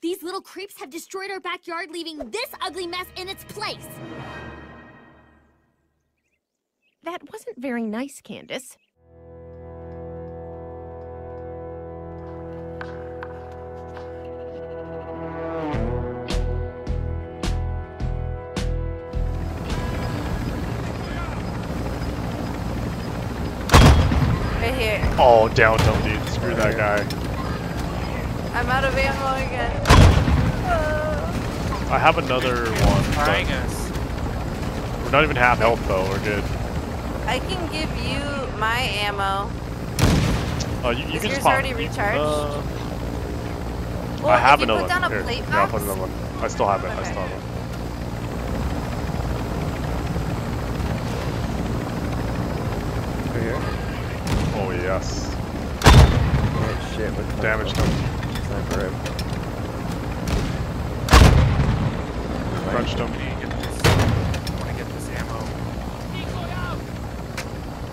These little creeps have destroyed our backyard, leaving this ugly mess in its place. That wasn't very nice, Candace. Right here. Oh, down him, dude. Screw that guy. I'm out of ammo again. I have another one. Trying us. We're not even half health though. We're good. I can give you my ammo. Uh, you, you Is can yours just already recharged? Uh, Well, I have another one. Here, plate here, I'll put another one. I still have it. I still have it. Oh yes. Oh shit, with the Damaged him. Sniper rifle. Crunched him. I need to get this. I want to get this ammo.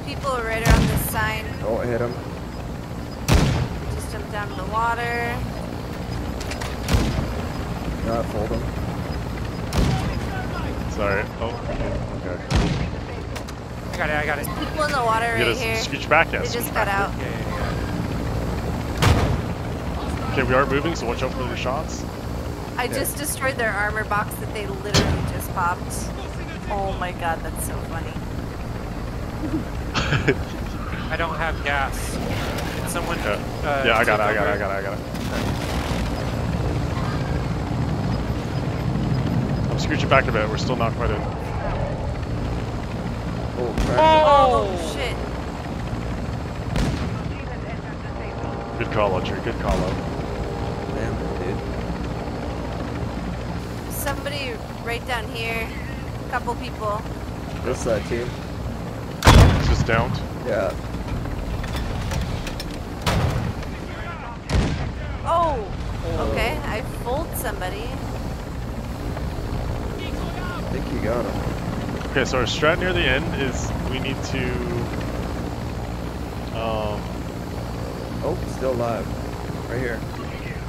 People are right around this sign. Oh, hit him. Just jump down in the water. No, I fooled him. Sorry. Oh. Okay. I got it. I got it. Yeah, People in the water Get right us here. scooch back, yes. They just scooch got out. yeah, yeah. Okay, we are moving, so watch out for their shots. I just destroyed their armor box that they literally just popped. Oh my god, that's so funny. I don't have gas. Can someone? Yeah. Uh, yeah, I got it. take I got it. I got it. I got it. I'm scooching back a bit. We're still not quite in. Oh. Oh, shit. Good call Archer, Good call out. Damn, dude. Somebody right down here. A Couple people. This side team. It's just downed. Yeah. Oh! Okay, I fooled somebody. I think you got him. Okay, so our strat near the end is we need to. Um, Oh, still alive. Right here.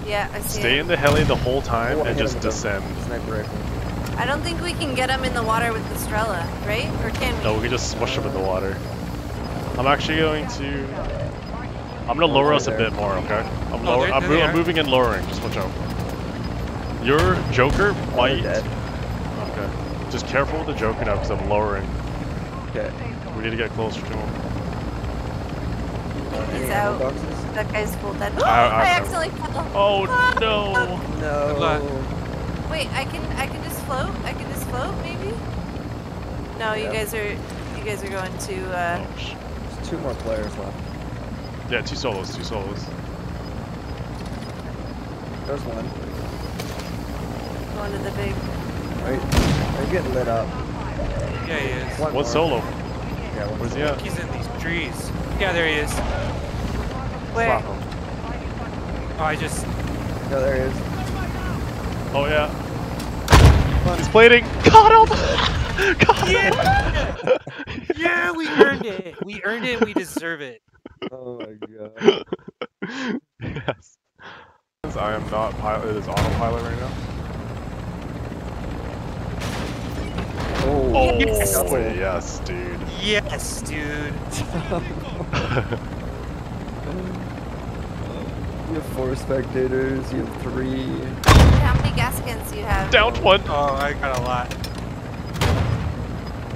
Yeah, I see stay it. in the heli the whole time Oh, and just him with a descend. Sniper rifle. I don't think we can get him in the water with the Strela, right? Or can we? No, we can just smush them in the water. I'm actually going to. I'm gonna lower us a bit more, okay? I'm Oh, lower. there- I'm, mo- I'm moving and lowering. Just watch out. Your Joker Oh, might. they're. Okay. Just careful with the Joker now, because I'm lowering. Okay. We need to get closer to him. He's out. Boxes? That guy's full dead. I- I- I accidentally fell. Oh no! No. luck. Wait, I can I can just float? I can just float maybe? No, you guys are you guys are going to uh Oh, There's two more players left. yeah, two solos, two solos. There's one. going to the big Right. They're getting lit up. Yeah, he is. One What more. solo? Yeah, one Where's he at? He's in these trees. Yeah, there he is. Where? Slap him. Oh, I just. No, there he is. Oh yeah. He's plating. Got him! Got him! Yeah, we earned it. We earned it. We deserve it. Oh my god. yes. I am not pilot. It is autopilot right now. Oh, Oh Yes. yes, dude. Yes, dude. You have four spectators, you have three. How many gas cans do you have? Down one. Oh, I got a lot.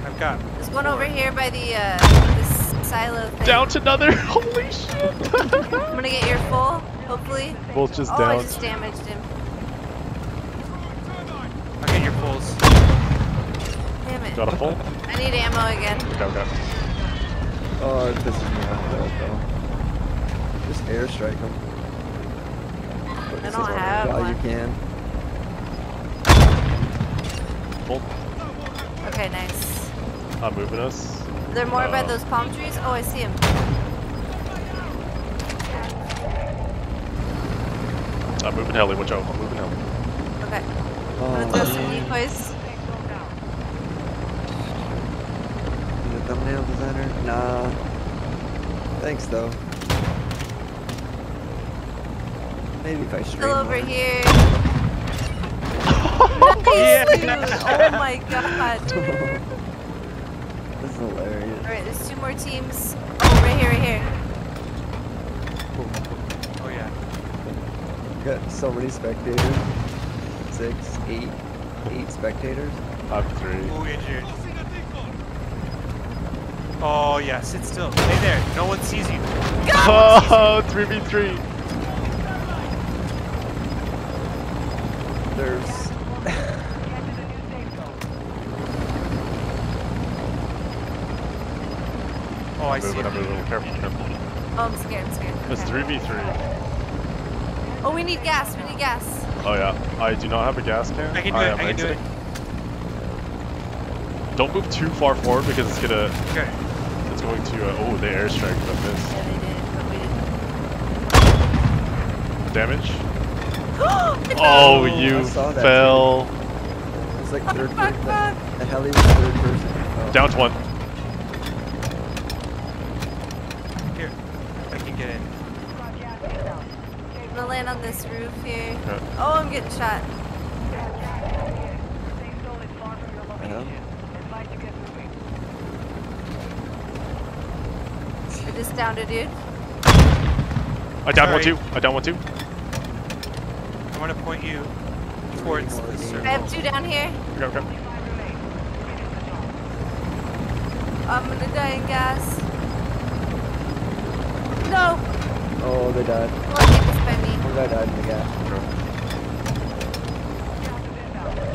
I've got. There's one over here by the uh this silo thing. Down to another. Holy shit. I'm gonna get your full, hopefully. Both just oh, I just damaged him. I'll get your pulls. Damn it. Got a full? I need ammo again. Okay, okay. Oh, this is me off though. Though. Just airstrike them. I don't have While one. you can. Full. Okay, nice. I'm moving us. They're more by Uh, those palm trees. Oh, I see him. I'm moving heli. Watch out. I'm moving heli. Okay. I'm gonna throw some Oh, decoys. the thumbnail designer? Nah. Thanks though. Maybe if I stream Still over more. here. Nice, dude. Oh my god. This is hilarious. Alright, there's two more teams. Oh, right here, right here. Oh yeah. Got so many spectators. Six, eight, eight spectators. Up have three. Ooh, injured. Oh yeah, oh, sit still. Stay there. No one sees you. Oh, 3v3. There's Oh, I see. Moving, I'm him. moving. Careful, careful. Oh, I'm scared, I'm scared. It's 3v3. Oh, we need gas, we need gas. Oh yeah. I do not have a gas can. I can do it. I can do it. Don't move too far forward because it's gonna, Okay. it's going to, uh, oh, they airstrike, but Yeah, they did, but we didn't. Damage? It's Oh, oh you saw that fell. it's like third person. fuck. The heli was third person. Oh. Down to one. Here. I can get in. I'm gonna land on this roof here. Okay. Oh, I'm getting shot. Uh-huh. Yeah. I just downed a dude. I down one Sorry. too. I down one too. I'm gonna point you towards the teams. I have two down here. Okay, okay. I'm gonna die in gas. No! Oh, they died. Well, I think this by me. One guy died in the gas.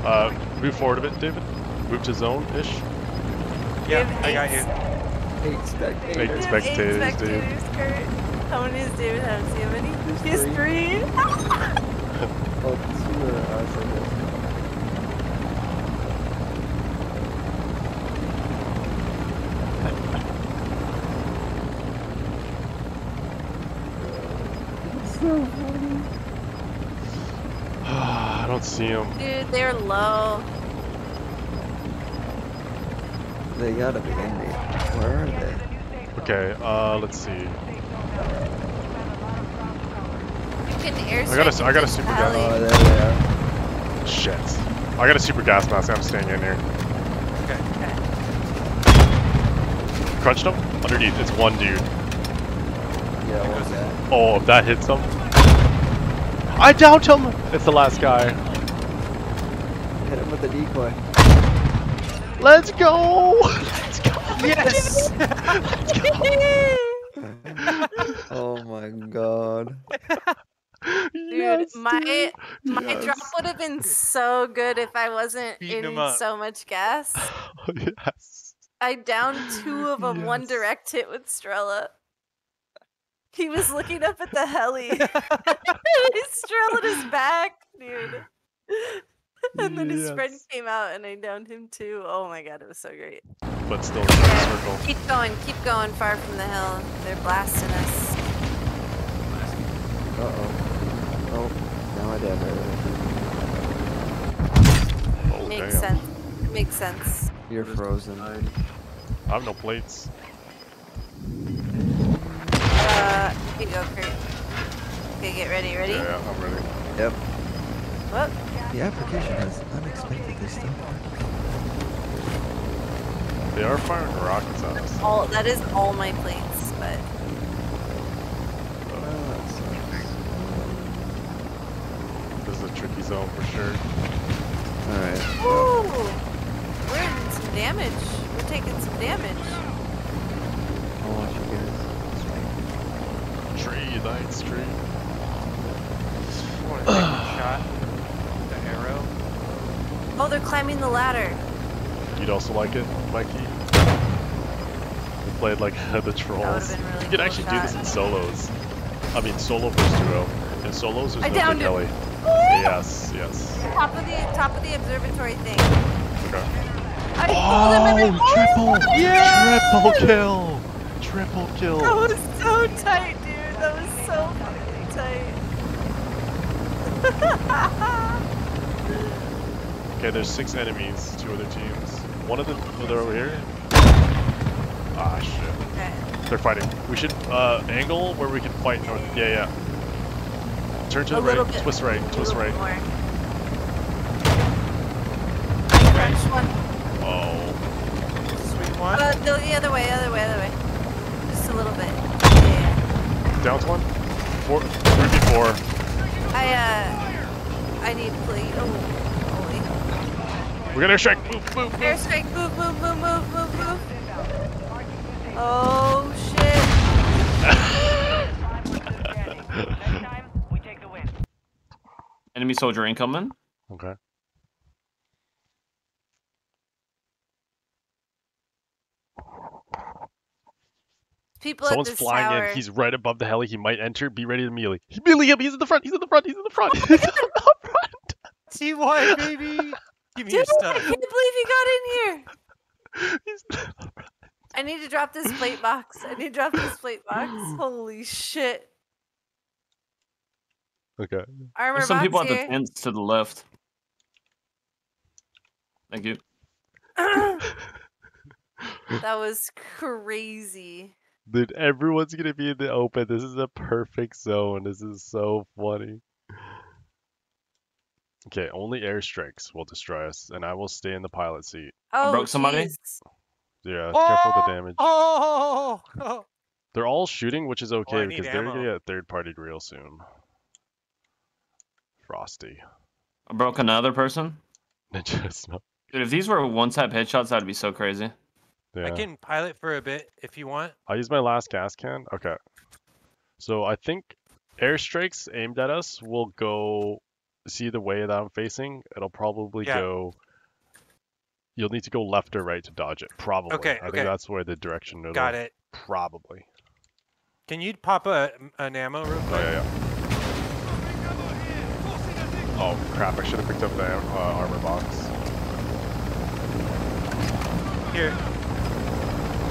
Uh, move forward a bit, David. Move to zone-ish. Yeah, I got you. Eight spectators. Eight We have spectators, dude. Kurt. How many does David have? Does he have any? There's He three. three. Oh, two are us, I guess. so funny. I don't see them. Dude, they're low. They gotta be in me. Where are they? Okay, uh, let's see. You can airstrike. I got a- I got a this super alley. Oh, there they are. Shit. I got a super gas mask. I'm staying in here. Okay. okay. Crunched him? Underneath. It's one dude. Yeah, what's that? Oh, if that hits him. I downed him! It's the last guy. Hit him with the decoy. Let's go! Let's go! Yes! Oh my god. Dude, Yes, my my Yes. drop would have been so good if I wasn't Beating in 'em up. so much gas. yes. I downed two of them, one direct hit with Strela. He was looking up at the heli. Strela at his back, dude. and then his friend came out and I downed him too. Oh my god, it was so great. But still in the circle. Keep going, keep going far from the hill. They're blasting us. Uh oh. Oh, now I did Oh, Makes damn. sense. Makes sense. You're frozen. I have no plates. Uh, here you go, Kurt. Okay, get ready, ready? Yeah, yeah, I'm ready. Yep. Whoop. The application has unexpectedly stopped. They are firing rockets at us. All that is all my plates, but Oh, that sucks. This is a tricky zone for sure. Alright. Woo! We're in some damage. We're taking some damage. I'll watch you guys. Tree, thanks, tree. What a shot. The arrow. Oh, they're climbing the ladder. You'd also like it, Mikey? We played like the trolls. really you can cool actually do this in solos. I mean, solo versus duo. In solos, there's I no downed big him. heli. Yes, yes. Top of the top of the observatory thing. Okay. I pulled him and I- Oh, triple! Yeah! Triple kill! Triple kill! That was so tight, dude. That was so fucking tight. Okay, there's six enemies, two other teams. One of them, oh, they're over here. Ah, shit. okay. They're fighting. We should uh, angle where we can fight north. Yeah, yeah. Turn to A the right. bit- Twist right. Twist right. bit more. Okay. One? Oh. Sweet one. Uh, no, the other way, other way, other way. Just a little bit. Yeah. Down to one. Four. Three before. I, uh, I need plate. Oh, holy. We're gonna airstrike. Move, move, move. Airstrike, move, move, move, move, move, move. Oh, Enemy soldier incoming. Okay. People Someone's at this flying tower. in. He's right above the heli. He might enter. Be ready to melee. He melee him. He's in the front. He's in the front. He's in the front. Oh He's in the front. T1, baby. Give me Dude, your I can't believe he got in here. He's I need to drop this plate box. I need to drop this plate box. Holy shit. Okay. Armor There's some people at the here. tents to the left. Thank you. that was crazy. Dude, everyone's gonna be in the open. This is a perfect zone. This is so funny. Okay, only airstrikes will destroy us, and I will stay in the pilot seat. Oh, broke somebody? jeez. Yeah, careful with the damage. Oh, oh. They're all shooting, which is oh, okay I need because they're gonna ammo. get third partied real soon. Frosty. I broke another person. Ninja smoke. Dude, if these were one tap headshots, that'd be so crazy. Yeah. I can pilot for a bit if you want. I'll use my last gas can. Okay. So I think airstrikes aimed at us will go. See the way that I'm facing? It'll probably Yeah. go. You'll need to go left or right to dodge it. Probably. Okay, I okay. think that's where the direction it'll. Got it. Probably. Can you pop a an ammo real Oh quick? yeah, yeah. Oh crap! I should have picked up the uh, armor box. Here.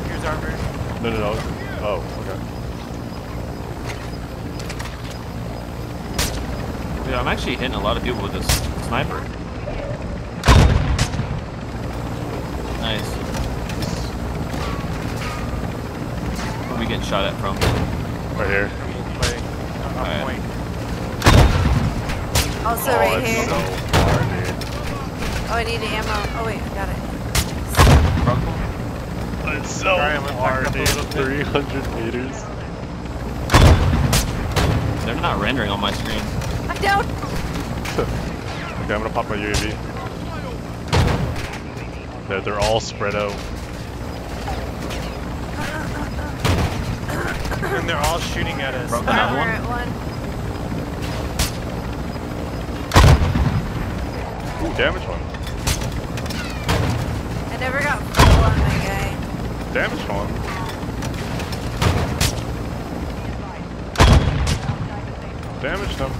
Here's armor. No, no, no. Oh, okay. Dude, I'm actually hitting a lot of people with this sniper. Nice. Where are we getting shot at from? Right here. Play. On Alright. point. Also oh, right here. so far. Oh, I need ammo. Oh wait, I got it. It's so Sorry, I'm gonna far, back up a dude. 300 meters. They're not rendering on my screen. I'm down. Okay, I'm gonna pop my UAV. They're, they're all spread out. Uh, uh, uh, and they're all shooting at us. Broke another one. Ooh, damage one. I never got full on my guy. Damage one. Damage them.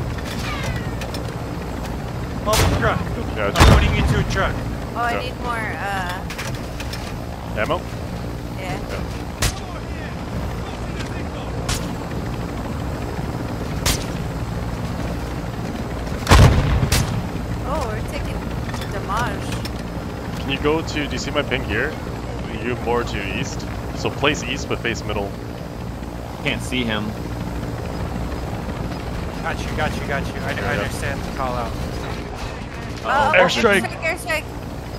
Oh, truck. Yeah, I'm running into a truck. Oh, I Yeah. need more. Uh, ammo? yeah. Oh, we're taking damage. Can you go to, do you see my ping here? You more to east. So place east, but face middle. Can't see him. Got you, got you, got you. I, I yeah. understand the call out. Uh, oh, Airstrike. Airstrike.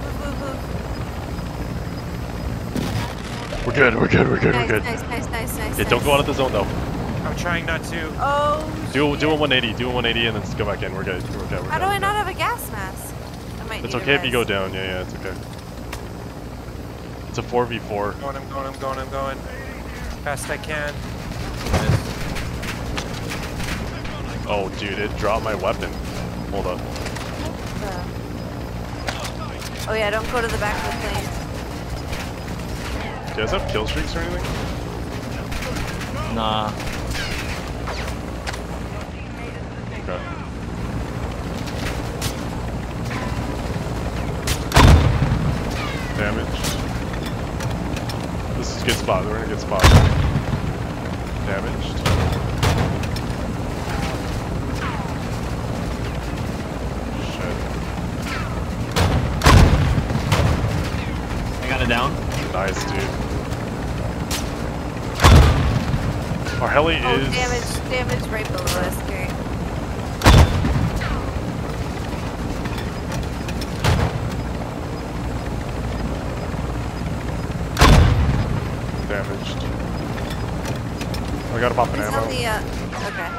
Move, move, move. We're good, we're good, we're good, Nice, we're good. nice, nice, nice, nice. Yeah, don't go out of the zone though. I'm trying not to. Oh, Do do a 180, do a 180, and then go back in. We're good. We're good. We're how good, do I not have a gas mask? I might It's need a okay if you go down. Yeah, yeah, it's okay. It's a 4v4. I'm going, I'm going, I'm going, I'm going. Fast I can. Oh, dude, it dropped my weapon. Hold on. Uh, Oh yeah, don't go to the back of the plane. Do you guys have kill streaks or anything? Nah. This is a good spot. We're in a good spot. Damaged. Shit. I got it down. Nice, dude. Our heli Oh, is. damage, damage right below us, Gary. I gotta pop an ammo. on the, uh, okay.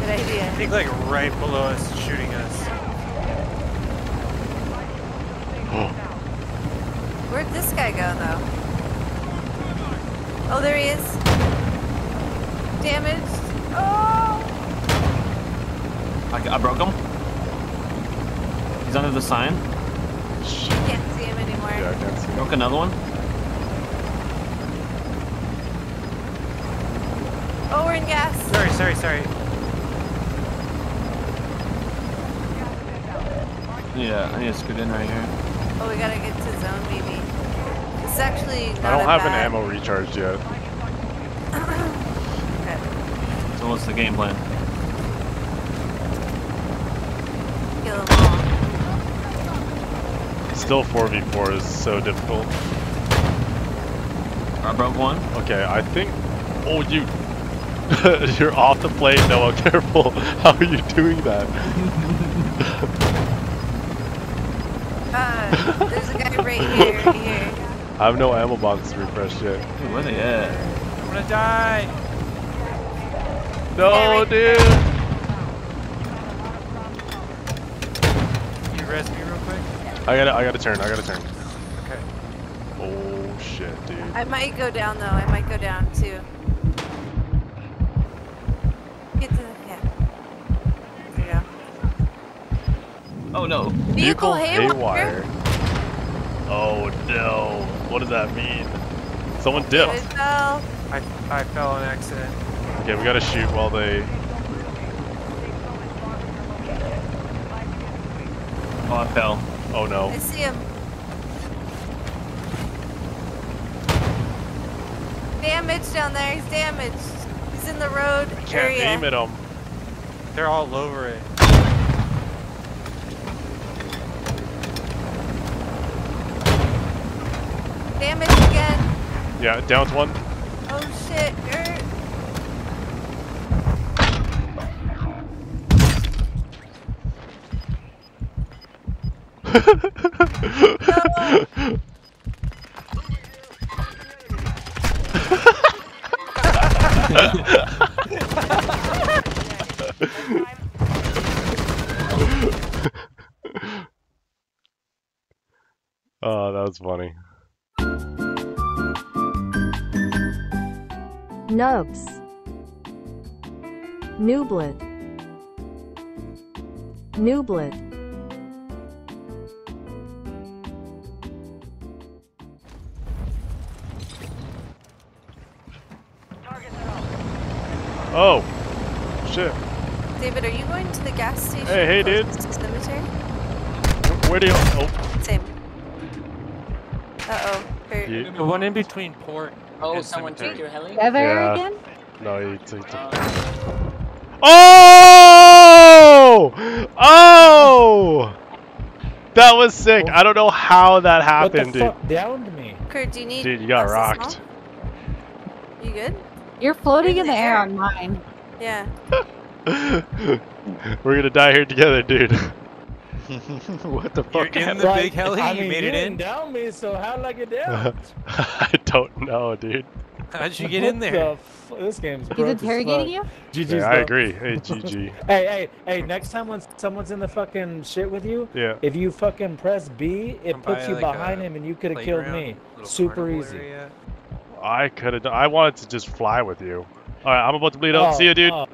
Good I think like right below us, shooting us. Where'd this guy go, though? Oh, there he is. Damaged. Oh! I, I broke him. He's under the sign. Can't see him. Yeah, I can't see. Broke another one. Oh, we're in gas. Sorry, sorry, sorry. Yeah, I need to scoot in right here. Oh, we gotta get to zone, baby. It's actually not I don't a have an ammo recharged yet. Okay. So what's the game plan? Kill them all. Still 4v4 is so difficult. I broke one. Okay, I think. Oh, you. You're off the plane, Noah. Careful. How are you doing that? Uh, there's a guy right here, here. I have no ammo box refreshed yet. Dude, where they at? I'm gonna die. No, right dude. Can you res me real quick? I gotta, I gotta turn. I gotta turn. Okay. Oh shit, dude. I might go down though. I might go down too. Get to the yeah. There you go. Oh no. Vehicle, haywire. Oh no. What does that mean? Someone It dipped. fell. I, I fell on accident. Okay, we gotta shoot while they. Oh, I fell. Oh no. I see him. Damaged down there. He's damaged. He's in the road I Can't area. aim at them. They're all over it. Damaged again. Yeah, down to one. Oh shit. Oh, that was funny. Nubs. Nublet. Nublet. Oh, shit. David, are you going to the gas station? Hey, hey, dude. closest to the Cemetery? Where do you? Oh, Same. Uh oh. you, The one in between port. Oh, and someone cemetery. took your heli? Ever Yeah. again? no, he took. took- Uh, Oh! Oh! That was sick. I don't know how that happened, what the dude. fuck downed me? Kurt, do you need? Dude, you got rocked. You good? You're floating You're in the air there. on mine. Yeah. We're gonna die here together, dude. what the You're fuck? in the Like, big heli. I you mean, made you it in. down me, so how'd I get down? I don't know, dude. How'd you get What in there? the f- this game's He's interrogating you? GG's Yeah, I agree. Hey, GG. Hey, hey, hey! Next time when someone's in the fucking shit with you, Yeah. if you fucking press B, it Come puts by, you like, behind him, and you could have killed me. Super easy. area. I could have done. I wanted to just fly with you. All right, I'm about to bleed out. Oh, See you, dude. oh.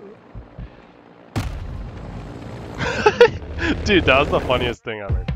oh. dude, that was the funniest thing ever.